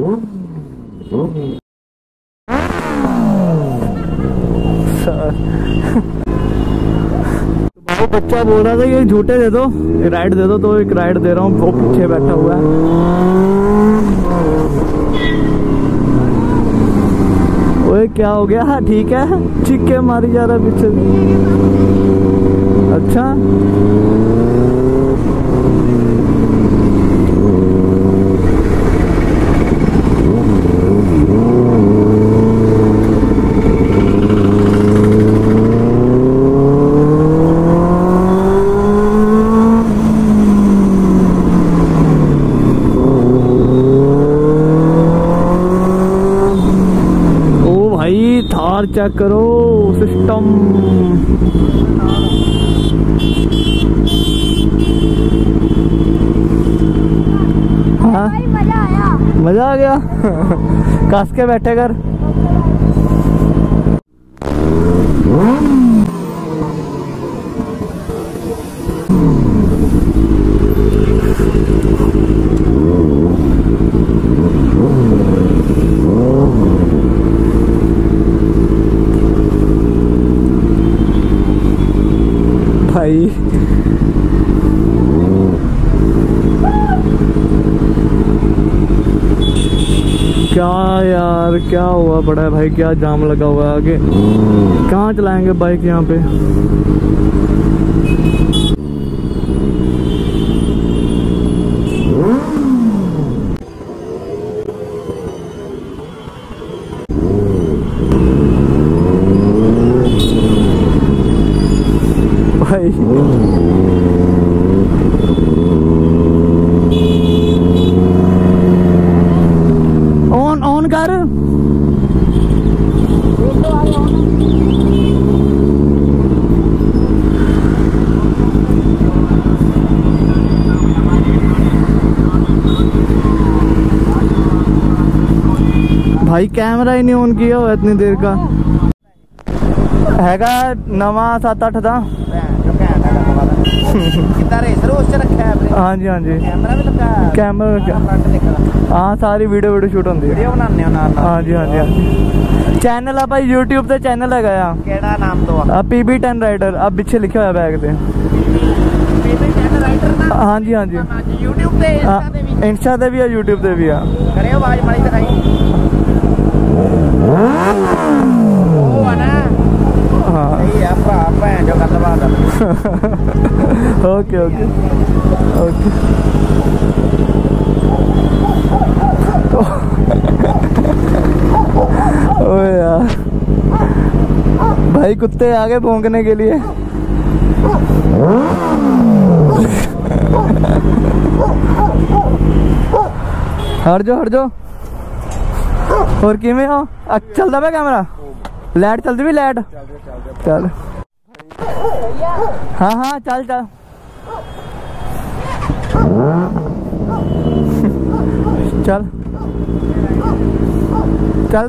वो बच्चा बोल रहा था कि झूठे दे दो राइड दे दो तो एक राइड दे रहा हूँ, वो पीछे बैठा हुआ है। ओए, क्या हो गया? ठीक है चिक्के मारी जा रहा है पीछे अच्छा ओ भाई थार चेक करो? सिस्टम हाँ? मज़ा आया। मज़ा आ गया। कस के बैठे कर भाई क्या यार क्या हुआ पड़ा है भाई क्या जाम लगा हुआ है आगे। कहाँ चलाएँगे बाइक यहाँ पे भाई ऑन ऑन कर भाई कैमरा ही नहीं ऑन किया हुआ इतनी देर का। हैगा नवा सत अठ का हाँ जी हाँ जी। कैमरा हाँ सारी वीडियो वीडियो शूट होंगी हाँ। जी हाँ जी हाँ जी। चैनल आ यूट्यूब से चैनल है गया नाम तो पीबी टेन राइडर अब पीछे लिखा हुआ बैग से हाँ जी हाँ जी। यूट्यूब इंस्टा हाँ, भी है यूट्यूब भी। है ओके ओके ओके ओ यार। भाई, कुत्ते आ गए भोंकने के लिए। हट जाओ हट जाओ। और कि हो ਚੱਲਦਾ चलता ਕੈਮਰਾ कैमरा लाइट चलती भी लाइट चल। हाँ हाँ चल चल। चल। चल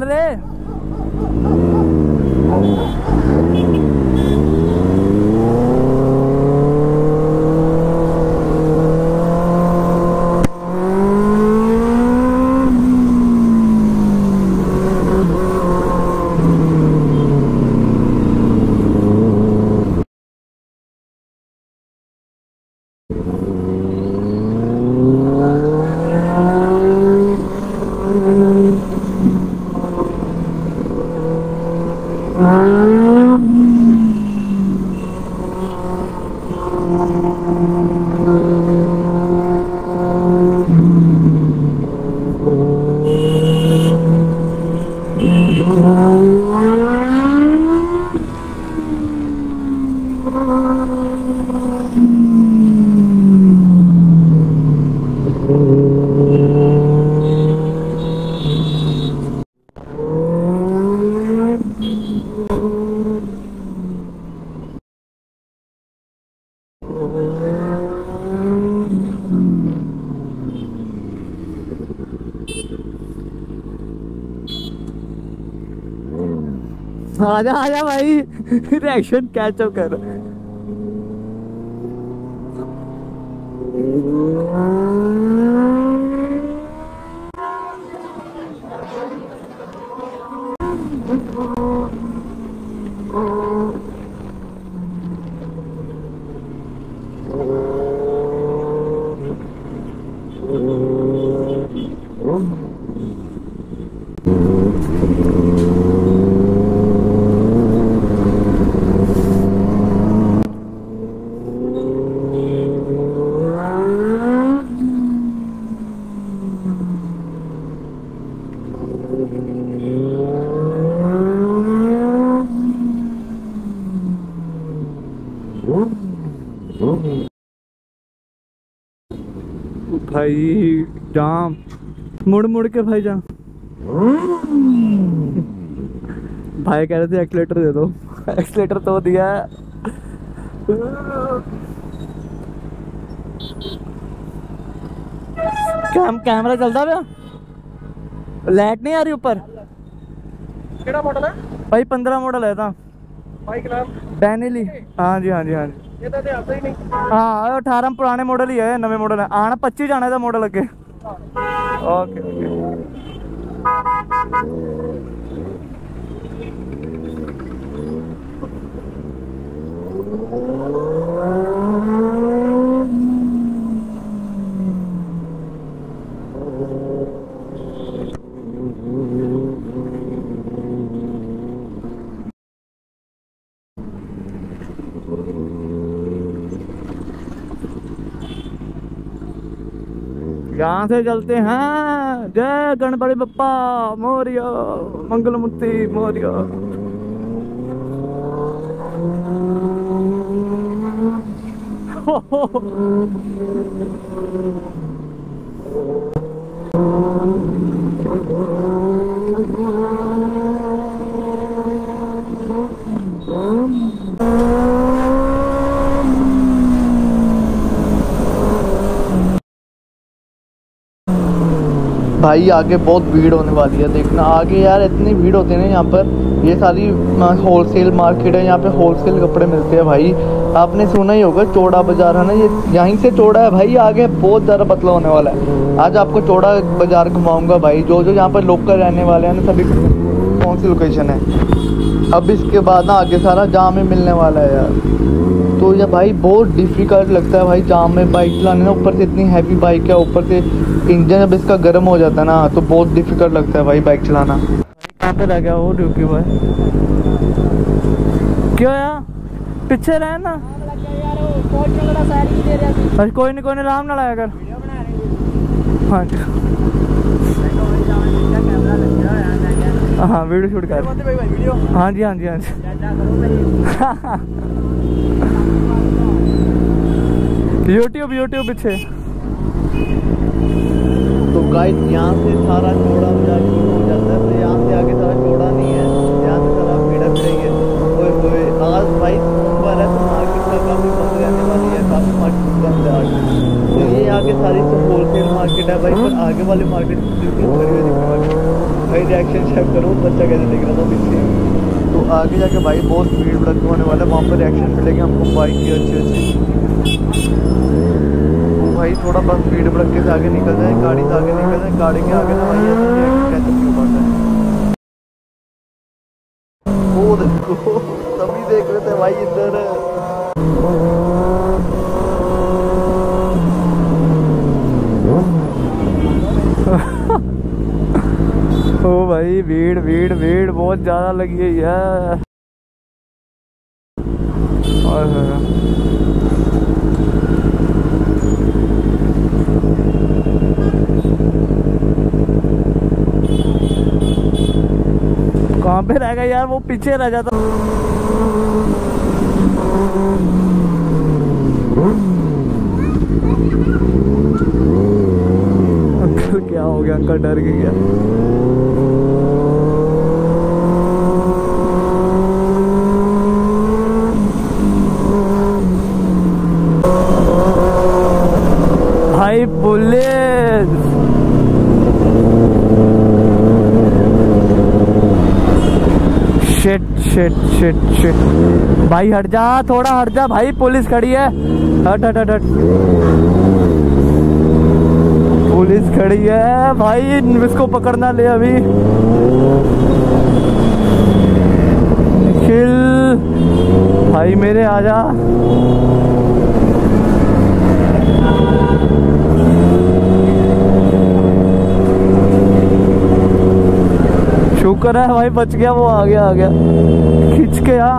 आजा आजा भाई। रिएक्शन कैचअप कर। भाई जाम। मुड़ मुड़ के भाई जा। भाई कह रहे थे एक्सलेटर दे दो। एक्सलेटर तो दिया है। कैम, कैमरा चलता पे लाइट नहीं आ रही ऊपर? मॉडल है? भाई पंद्रह मॉडल है था तो। भाई नाम? डैनिली हाँ जी हाँ जी हाँ जी। हाँ अठारह पुराने मॉडल ही है नवे मॉडल आना पच्ची जाने का मॉडल अगे ओके ओके यहाँ से चलते हैं। जय गणपति बप्पा मौर्य मंगल मूर्ति मौर्य भाई, आगे बहुत भीड़ होने वाली है, देखना। आगे यार, इतनी भीड़ होती है ना यहाँ पर। ये सारी होलसेल मार्केट है, यहाँ पे होलसेल कपड़े मिलते हैं भाई। आपने सुना ही होगा, चौड़ा बाज़ार है ना ये? यहीं से चौड़ा है भाई, आगे बहुत ज़्यादा पतला होने वाला है। आज आपको चौड़ा बाज़ार घुमाऊँगा भाई। जो जो यहाँ पर लोकल रहने वाले हैं ना, सभी कौन सी लोकेशन है? अब इसके बाद ना आगे सारा जाम ही मिलने वाला है यार। तो ये भाई, बहुत डिफ़िकल्ट लगता है भाई जाम में। बाइक चलाने ना, ऊपर से इतनी हैवी बाइक है, ऊपर से इंजन जब इसका गर्म हो जाता है ना तो बहुत डिफ़िकल्ट लगता है भाई बाइक चलाना। कहाँ पे रह गया वो ड्यूटी बॉय क्यों यार? पीछे रहे ना। अरे कोई नहीं कोई नहीं आराम ना लाया कर हाँ हाँ वीडियो शूट कर। हाँ जी हाँ जी हाँ जी। यूट्यूब यूट्यूब पीछे। गाइस, यहाँ से सारा चौड़ा बाज़ार शुरू हो जाता है। तो यहाँ से आगे सारा चौड़ा नहीं है। यहाँ से सारा भीड़ा भिड़ेंगे ओए होए आज भाई सोमवार है तो मार्केट का काफ़ी बंद रहने वाली है, काफ़ी मार्केट बंद है आज। तो ये आगे सारी तो होलसेल मार्केट है भाई, पर आगे वाली मार्केट बिल्कुल भाई रिएक्शन चेक करो, बच्चा कैसे दिख रहा था पीछे। तो आगे जाके भाई बहुत भीड़ भड़क होने वाला है, वहाँ पर रिएक्शन मिलेगी हमको बाइक की अच्छी अच्छी भाई, थोड़ा बस भीड़ भड़के से आगे निकल जाए, गाड़ी से आगे निकल जाए, गाड़ी के आगे ना भाई कैसे क्यों है? वो देखो सभी देख रहे थे भाई इधर। ओ भाई, भीड़ भीड़ भीड़ बहुत ज़्यादा लगी है। रह यार वो पीछे रह जाता। अंकल क्या हो गया? अंकल डर गया भाई police shit shit shit shit भाई, हट जा, थोड़ा हट जा। भाई, पुलिस खड़ी है। हट हट हट हट। पुलिस खड़ी है। भाई, इसको पकड़ना ले अभी। निखिल भाई, मेरे आजा शुक्र है भाई बच गया वो आ गया आ गया खींच के आ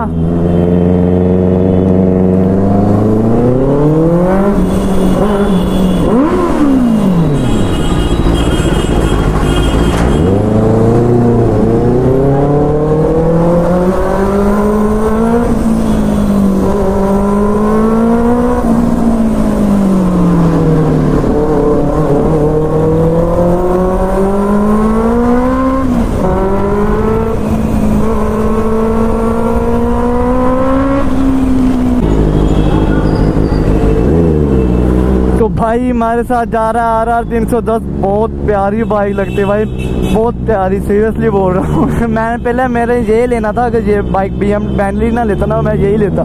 हमारे साथ जा रहा है आर आर तीन सौ दस। बहुत प्यारी बाइक लगती है भाई। बहुत प्यारी सीरियसली बोल रहा हूँ। मैंने पहले मेरे यही लेना था, अगर ये बाइक बी एम बैनली ना लेता ना, मैं यही लेता।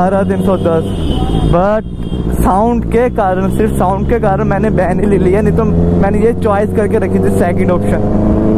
आर आर तीन सौ दस। बट साउंड के कारण, सिर्फ़ साउंड के कारण मैंने बैन ही ले लिया, नहीं तो मैंने ये चॉइस करके रखी थी सेकंड ऑप्शन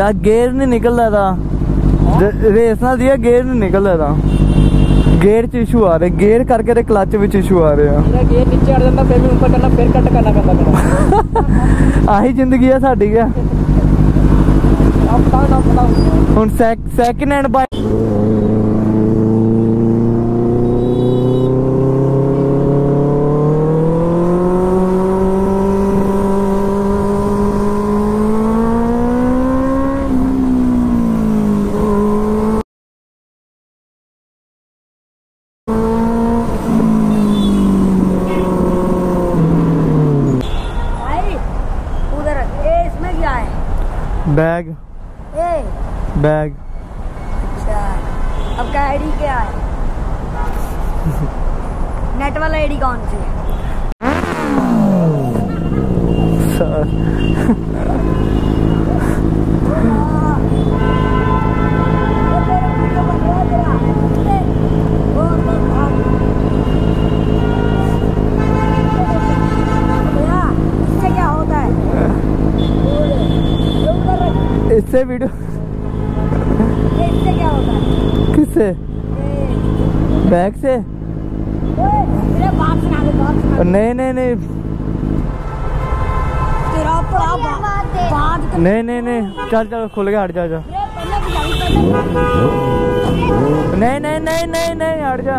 ਯਾਰ ਗੇਅਰ ਨਹੀਂ ਨਿਕਲਦਾ ਦਾ ਰੇਸ ਨਾਲ ਦੀ ਗੇਅਰ ਨਹੀਂ ਨਿਕਲਦਾ ਦਾ ਗੇਅਰ ਚ ਇਸ਼ੂ ਆ ਰਿਹਾ ਗੇਅਰ ਕਰਕੇ ਤੇ ਕਲੱਚ ਵਿੱਚ ਇਸ਼ੂ ਆ ਰਿਹਾ। ਮੇਰਾ ਨੀਚੇ ਅੜ ਜਾਂਦਾ ਫਿਰ ਵੀ ਉੱਪਰ ਕਰਨਾ ਫਿਰ ਕੱਟ ਕਰਨਾ ਪੈਂਦਾ ਆਹੀ ਜ਼ਿੰਦਗੀ ਆ ਸਾਡੀ ਆ। ਹੁਣ ਸੈਕਿੰਡ ਹੈਂਡ ਬਾਈਕ बैग। अच्छा। अब का आईडी क्या है? नेट वाला आईडी कौन सी है? है इससे क्या है? वीडियो इससे क्या होगा किससे? बैग से? मेरे बात सुना दे बात सुना नहीं नहीं नहीं। नहीं नहीं नहीं। चल चल खुल के हट जा जा। नहीं नहीं नहीं नहीं नहीं हट जा।